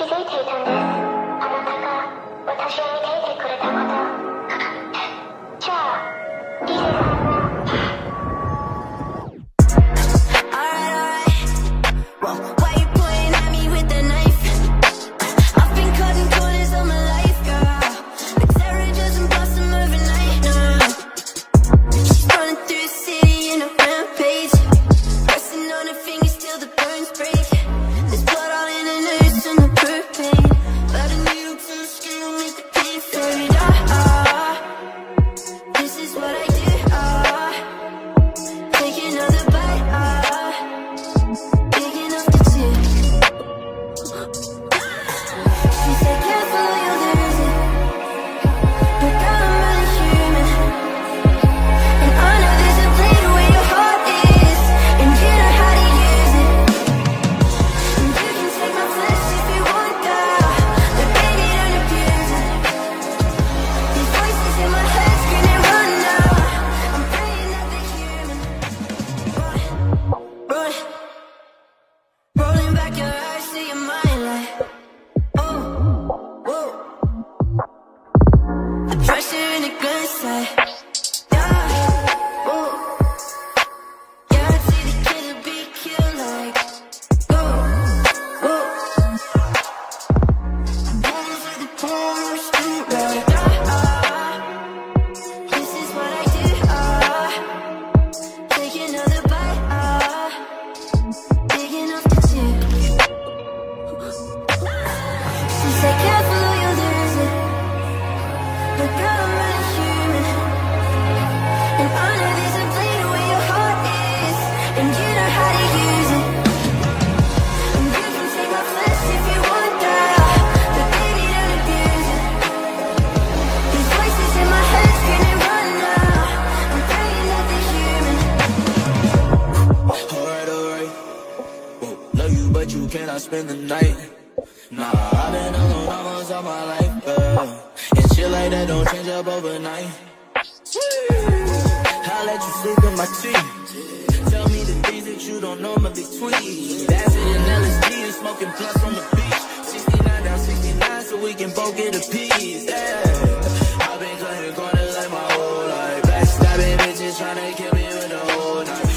気づいていたんです。あなたが私を見てい with you, can I spend the night? Nah, I've been alone almost all my life, girl. And shit like that don't change up overnight. I let you sleep in my tree Tell me the things that you don't know, my big tweet. That's it, LSD and smoking plus on the beach. 69 down 69 so we can both get a piece, yeah. I've been cutting corners like my whole life. Backstabbing bitches trying to kill me with a whole knife